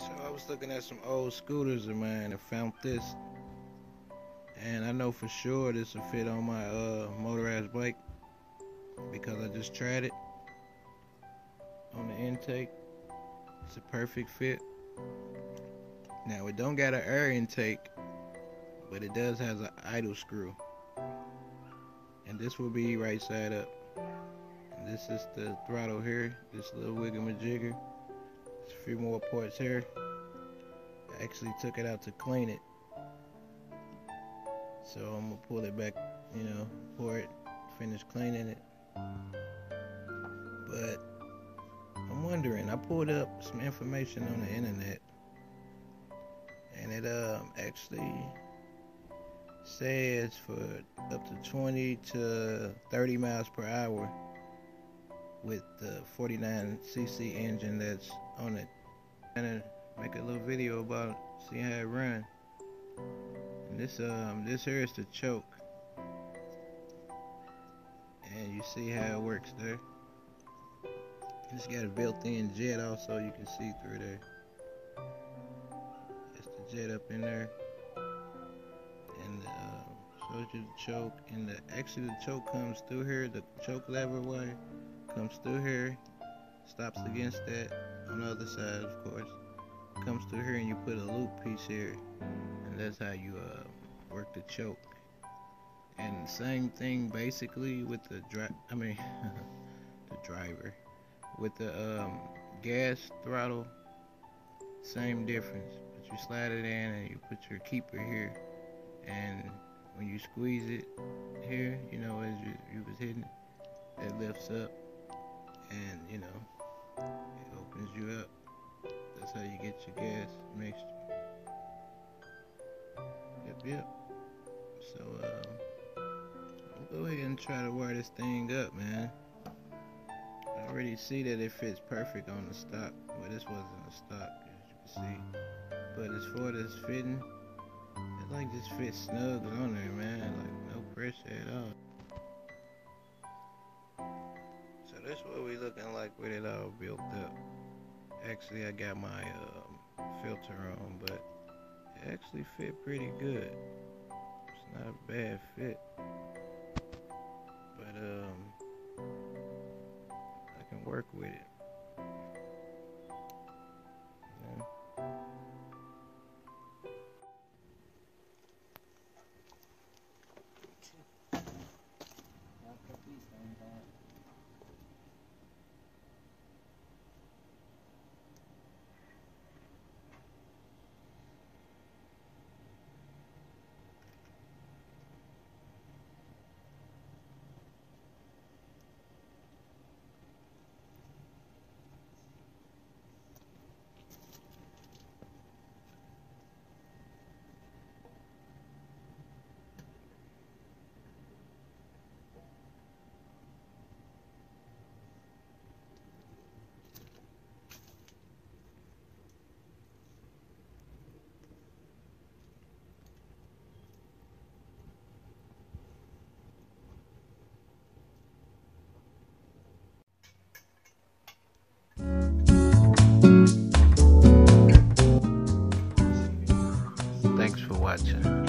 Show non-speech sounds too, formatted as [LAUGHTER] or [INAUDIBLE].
So I was looking at some old scooters of mine and found this. And I know for sure this will fit on my uh, motorized bike because I just tried it on the intake. It's a perfect fit. Now it don't got an air intake, but it does have an idle screw. And this will be right side up. And this is the throttle here, this little wiggle majigger. A few more ports here. I actually took it out to clean it. So I'm gonna pull it back, you know, pour it, finish cleaning it. But I'm wondering, I pulled up some information on the internet and it um, actually says for up to 20 to 30 miles per hour with the 49cc engine that's on it. And make a little video about it, see how it run. And this um this here is the choke. And you see how it works there. It's got a built-in jet also you can see through there. That's the jet up in there. And uh, shows you the choke. And the actually the choke comes through here. The choke lever wire comes through here, stops against that on the other side, of course. Comes through here and you put a loop piece here, and that's how you uh, work the choke. And same thing basically with the dri I mean [LAUGHS] the driver with the um, gas throttle. Same difference, but you slide it in and you put your keeper here, and when you squeeze it here, you know as you, you was hitting it, it lifts up and you know it opens you up. That's how you get your gas mixture. Yep, yep. So um, we'll go ahead and try to wire this thing up, man. I already see that it fits perfect on the stock. Well, this wasn't a stock, as you can see. But as far as fitting, it like just fits snug on there, man. Like no pressure at all. So that's what we looking like with it all built up. Actually, I got my um, filter on, but it actually fit pretty good. It's not a bad fit. But um, I can work with it. watching.